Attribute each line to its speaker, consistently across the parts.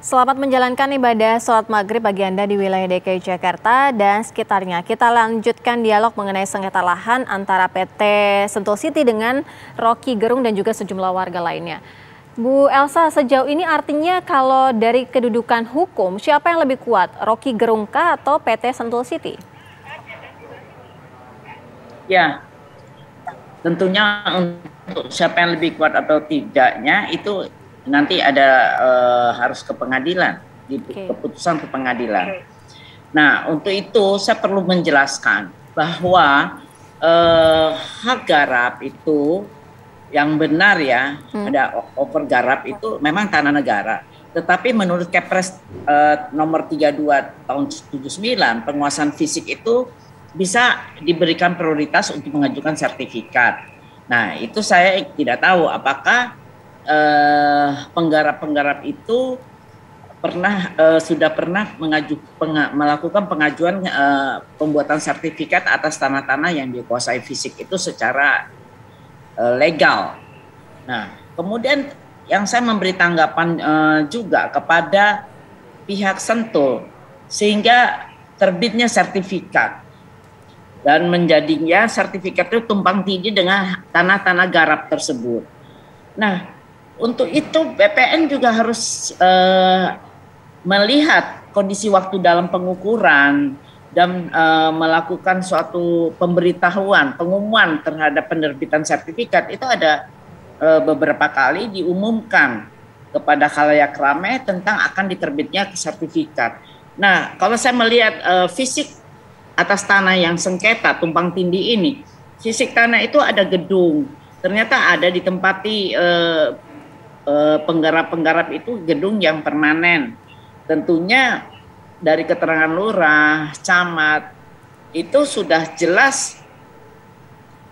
Speaker 1: Selamat menjalankan ibadah sholat maghrib bagi Anda di wilayah DKI Jakarta dan sekitarnya. Kita lanjutkan dialog mengenai sengketa lahan antara PT Sentul City dengan Rocky Gerung dan juga sejumlah warga lainnya. Bu Elsa, sejauh ini artinya kalau dari kedudukan hukum, siapa yang lebih kuat, Rocky Gerung kah atau PT Sentul City?
Speaker 2: Ya, tentunya untuk siapa yang lebih kuat atau tidaknya itu nanti ada uh, harus ke pengadilan di okay. keputusan ke pengadilan. Okay. Nah untuk itu saya perlu menjelaskan bahwa uh, hak garap itu yang benar ya hmm. ada over garap itu memang tanah negara. Tetapi menurut Kepres uh, nomor 32 tahun 79 penguasaan fisik itu bisa diberikan prioritas untuk mengajukan sertifikat. Nah, itu saya tidak tahu apakah Eh, penggarap-penggarap itu pernah uh, sudah pernah mengaju, penga, melakukan pengajuan uh, pembuatan sertifikat atas tanah-tanah yang dikuasai fisik itu secara uh, legal. Nah, kemudian yang saya memberi tanggapan uh, juga kepada pihak Sentul sehingga terbitnya sertifikat dan menjadinya sertifikat itu tumpang tindih dengan tanah-tanah garap tersebut. Nah, untuk itu BPN juga harus uh, melihat kondisi waktu dalam pengukuran dan uh, melakukan suatu pemberitahuan, pengumuman terhadap penerbitan sertifikat itu ada uh, beberapa kali diumumkan kepada khalayak ramai tentang akan diterbitnya sertifikat. Nah, kalau saya melihat uh, fisik atas tanah yang sengketa tumpang tindih ini, fisik tanah itu ada gedung, ternyata ada ditempati penggarap-penggarap itu gedung yang permanen. Tentunya dari keterangan lurah, camat itu sudah jelas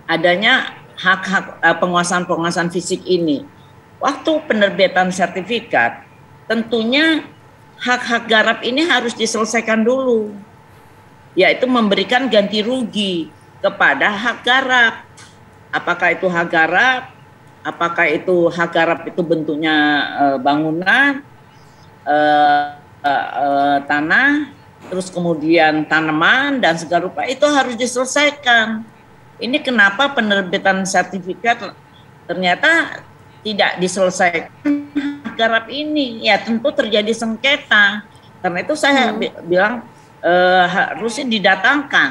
Speaker 2: adanya hak-hak uh, penguasaan-penguasaan fisik ini. Waktu penerbitan sertifikat, tentunya hak-hak garap ini harus diselesaikan dulu, yaitu memberikan ganti rugi kepada hak garap. Apakah itu hak garap apakah itu hak garap itu bentuknya uh, bangunan, uh, uh, uh, tanah, terus kemudian tanaman dan segala rupa itu harus diselesaikan. Ini kenapa penerbitan sertifikat ternyata tidak diselesaikan garap ini? Ya tentu terjadi sengketa. Karena itu saya hmm. bilang uh, harusnya didatangkan,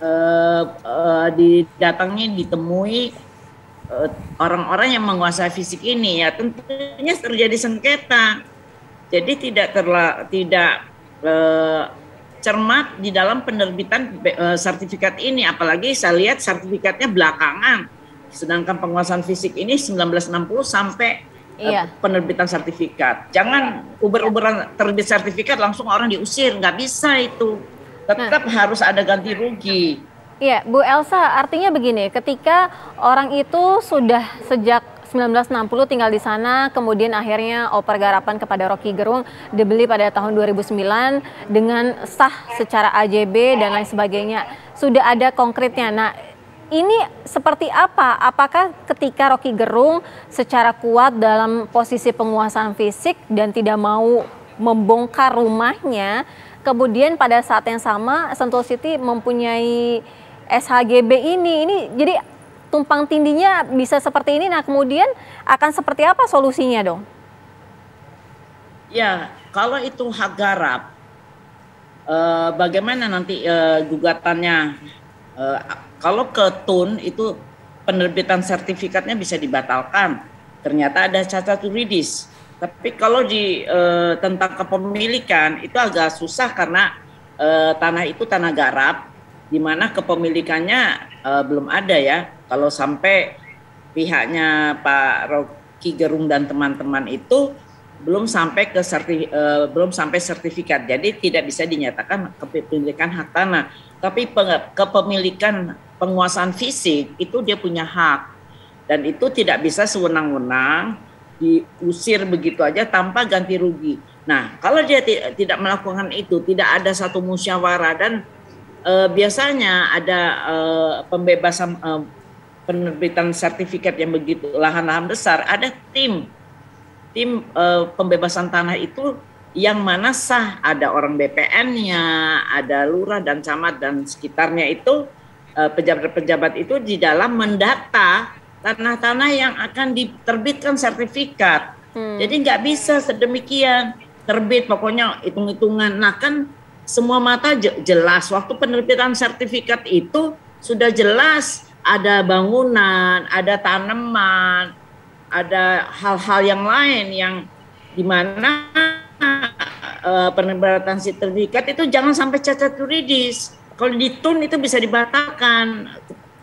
Speaker 2: uh, uh, didatangi, ditemui orang-orang yang menguasai fisik ini ya tentunya terjadi sengketa. Jadi tidak terla, tidak uh, cermat di dalam penerbitan uh, sertifikat ini apalagi saya lihat sertifikatnya belakangan. Sedangkan penguasaan fisik ini 1960 sampai iya. penerbitan sertifikat. Jangan uber-uberan terbit sertifikat langsung orang diusir, nggak bisa itu. Tetap nah. harus ada ganti rugi.
Speaker 1: Iya, Bu Elsa, artinya begini, ketika orang itu sudah sejak 1960 tinggal di sana, kemudian akhirnya oper garapan kepada Rocky Gerung dibeli pada tahun 2009 dengan sah secara AJB dan lain sebagainya. Sudah ada konkretnya. Nah, ini seperti apa? Apakah ketika Rocky Gerung secara kuat dalam posisi penguasaan fisik dan tidak mau membongkar rumahnya, kemudian pada saat yang sama Sentul City mempunyai SHGB ini ini jadi tumpang tindinya bisa seperti ini nah kemudian akan seperti apa solusinya dong?
Speaker 2: Ya, kalau itu hak garap eh, bagaimana nanti eh, gugatannya eh, kalau ke TUN itu penerbitan sertifikatnya bisa dibatalkan. Ternyata ada cacat yuridis. Tapi kalau di eh, tentang kepemilikan itu agak susah karena eh, tanah itu tanah garap di mana kepemilikannya uh, belum ada ya. Kalau sampai pihaknya Pak Rocky Gerung dan teman-teman itu belum sampai ke serti, uh, belum sampai sertifikat. Jadi tidak bisa dinyatakan kepemilikan hak tanah. Tapi kepemilikan penguasaan fisik itu dia punya hak dan itu tidak bisa sewenang-wenang diusir begitu aja tanpa ganti rugi. Nah, kalau dia tidak melakukan itu, tidak ada satu musyawarah dan uh, biasanya ada uh, pembebasan uh, penerbitan sertifikat yang begitu lahan-lahan besar, ada tim tim uh, pembebasan tanah itu yang mana sah ada orang BPN-nya, ada lurah dan camat dan sekitarnya itu eh, pejabat-pejabat itu di dalam mendata tanah-tanah yang akan diterbitkan sertifikat. Hmm. Jadi nggak bisa sedemikian terbit pokoknya hitung-hitungan. Nah kan semua mata jelas. Waktu penerbitan sertifikat itu sudah jelas. Ada bangunan, ada tanaman, ada hal-hal yang lain yang di mana uh, penerbitan sertifikat itu jangan sampai cacat yuridis. Kalau ditun itu bisa dibatalkan.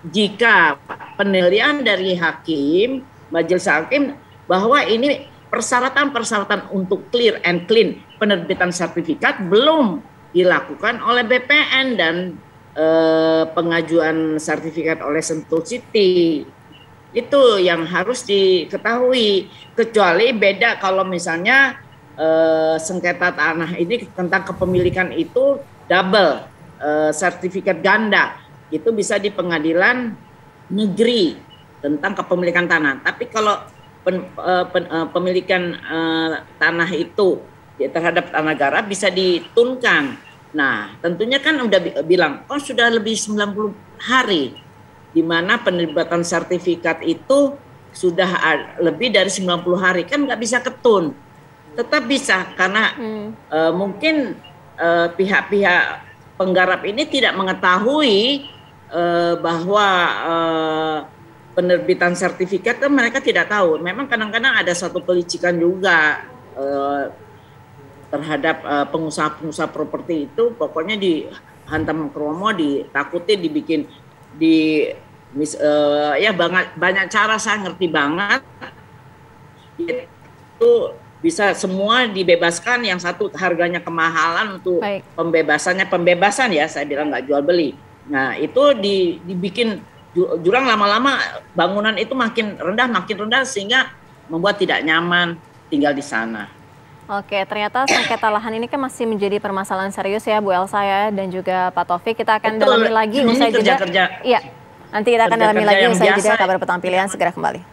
Speaker 2: Jika penilaian dari hakim, majelis hakim bahwa ini persyaratan-persyaratan untuk clear and clean penerbitan sertifikat belum dilakukan oleh BPN dan eh, pengajuan sertifikat oleh Sentul City. Itu yang harus diketahui. Kecuali beda kalau misalnya eh, sengketa tanah ini tentang kepemilikan itu double eh, sertifikat ganda itu bisa di pengadilan negeri tentang kepemilikan tanah. Tapi kalau pen, uh, pen, uh, pemilikan uh, tanah itu terhadap tanah negara bisa ditunkan. Nah, tentunya kan udah bilang, oh sudah lebih 90 hari di mana penerbitan sertifikat itu sudah lebih dari 90 hari kan nggak bisa ketun tetap bisa karena hmm. uh, mungkin pihak pihak-pihak penggarap ini tidak mengetahui uh, bahwa uh, penerbitan sertifikat kan mereka tidak tahu. Memang kadang-kadang ada satu pelicikan juga uh, terhadap pengusaha-pengusaha properti itu, pokoknya dihantam kromo, ditakuti, dibikin di mis, uh, ya banyak banyak cara saya ngerti banget. Itu bisa semua dibebaskan yang satu harganya kemahalan untuk Baik. pembebasannya. Pembebasan ya saya bilang nggak jual beli. Nah itu di, dibikin jurang lama-lama bangunan itu makin rendah makin rendah sehingga membuat tidak nyaman tinggal di sana
Speaker 1: Oke, ternyata sengketa lahan ini kan masih menjadi permasalahan serius ya Bu Elsa ya dan juga Pak Taufik. Kita akan Betul. dalami lagi usai
Speaker 2: kerja, Kerja.
Speaker 1: Iya, nanti kita akan dalami lagi usai jeda kabar petang pilihan segera kembali.